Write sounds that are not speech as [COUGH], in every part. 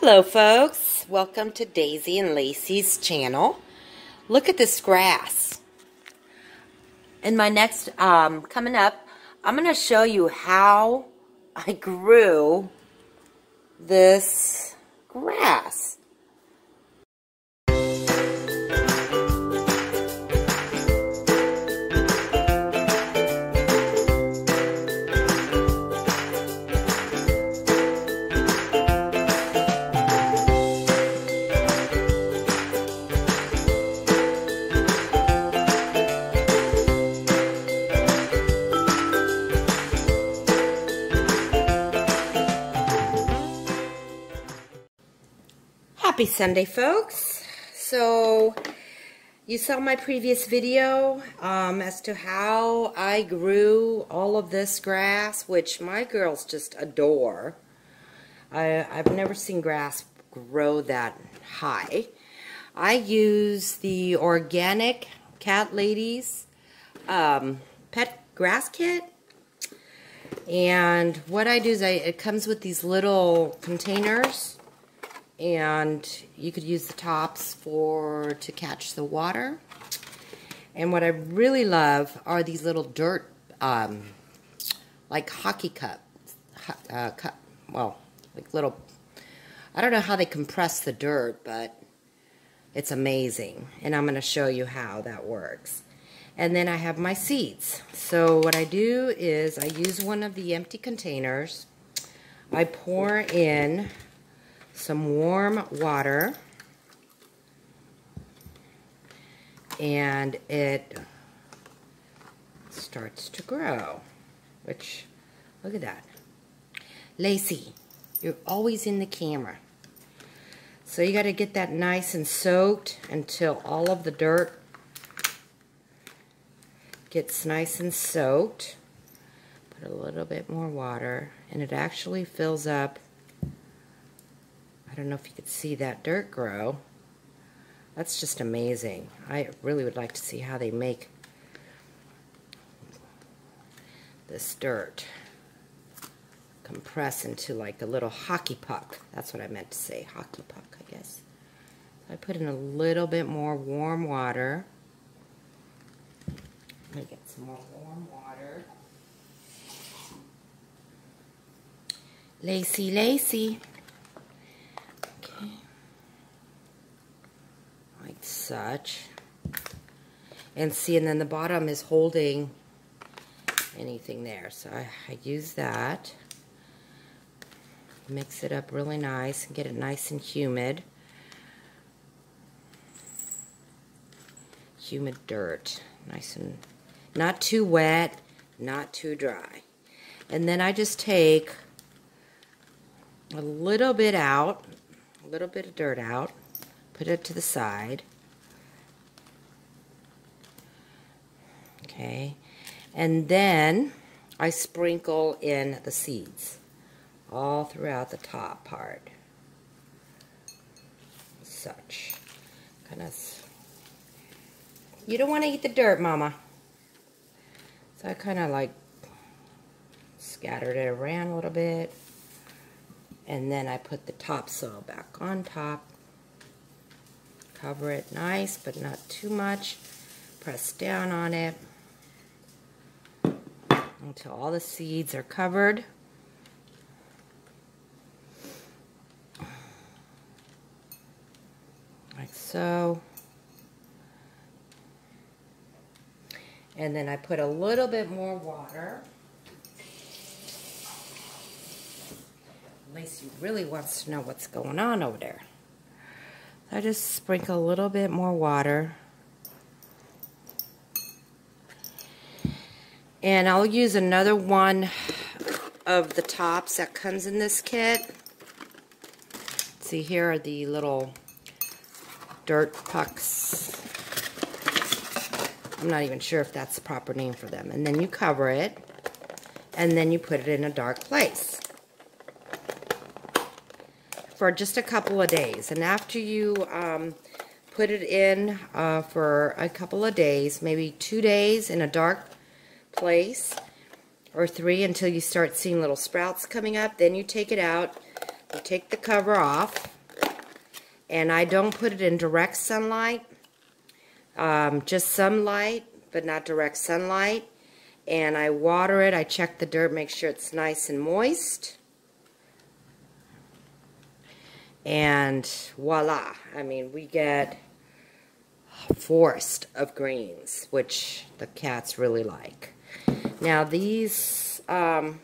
Hello folks, welcome to Daisy and Lacy's channel. Look at this grass. In my next, um, coming up, I'm going to show you how I grew this grass. Happy Sunday, folks. So, you saw my previous video um, as to how I grew all of this grass, which my girls just adore. I, I've never seen grass grow that high. I use the organic Cat Ladies um, pet grass kit. And what I do is I, it comes with these little containers and you could use the tops for to catch the water. And what I really love are these little dirt, um, like hockey cup, uh, cup, well, like little, I don't know how they compress the dirt, but it's amazing. And I'm going to show you how that works. And then I have my seeds. So what I do is I use one of the empty containers. I pour in some warm water. And it starts to grow which look at that. Lacy you're always in the camera. So you got to get that nice and soaked until all of the dirt gets nice and soaked. Put a little bit more water and it actually fills up I don't know if you could see that dirt grow. That's just amazing. I really would like to see how they make this dirt compress into like a little hockey puck. That's what I meant to say, hockey puck, I guess. I put in a little bit more warm water. Let me get some more warm water. Lacy, Lacy. Such. And see, and then the bottom is holding anything there. So I, I use that. Mix it up really nice and get it nice and humid. Humid dirt. Nice and not too wet, not too dry. And then I just take a little bit out, a little bit of dirt out, put it to the side. Okay? And then I sprinkle in the seeds all throughout the top part. Such. Kind of. You don't want to eat the dirt, Mama. So I kind of like scattered it around a little bit. And then I put the topsoil back on top. Cover it nice, but not too much. Press down on it until all the seeds are covered. Like so. And then I put a little bit more water. Lacy really wants to know what's going on over there. I just sprinkle a little bit more water. And I'll use another one of the tops that comes in this kit. See, here are the little dirt pucks. I'm not even sure if that's the proper name for them. And then you cover it, and then you put it in a dark place for just a couple of days. And after you um, put it in uh, for a couple of days, maybe two days in a dark place or three until you start seeing little sprouts coming up. Then you take it out, you take the cover off, and I don't put it in direct sunlight, um, just light, but not direct sunlight. And I water it, I check the dirt, make sure it's nice and moist. And voila, I mean, we get forest of greens, which the cats really like. Now these, um,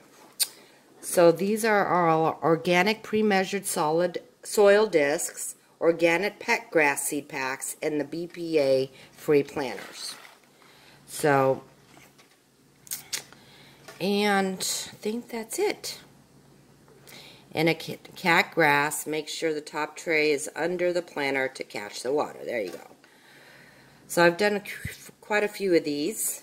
so these are our organic pre-measured solid soil discs, organic pet grass seed packs, and the BPA free planters. So, and I think that's it. And a cat grass, make sure the top tray is under the planter to catch the water. There you go. So I've done quite a few of these.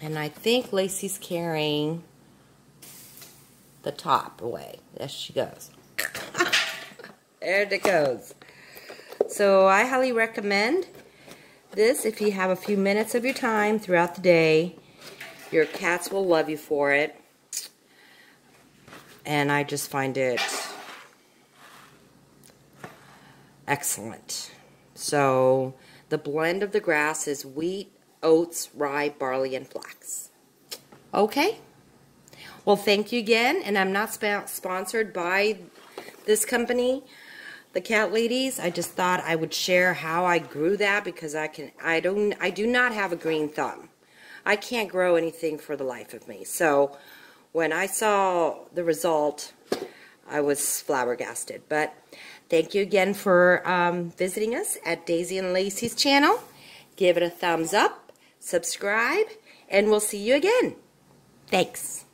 And I think Lacy's carrying the top away. There she goes. [LAUGHS] there it goes. So I highly recommend this if you have a few minutes of your time throughout the day. Your cats will love you for it. And I just find it excellent. So the blend of the grass is wheat, oats, rye, barley, and flax. Okay. Well, thank you again, and I'm not sp sponsored by this company, the Cat Ladies. I just thought I would share how I grew that because I can. I don't. I do not have a green thumb. I can't grow anything for the life of me. So when I saw the result, I was flabbergasted. But thank you again for um, visiting us at Daisy and Lacy's channel. Give it a thumbs up, subscribe, and we'll see you again. Thanks.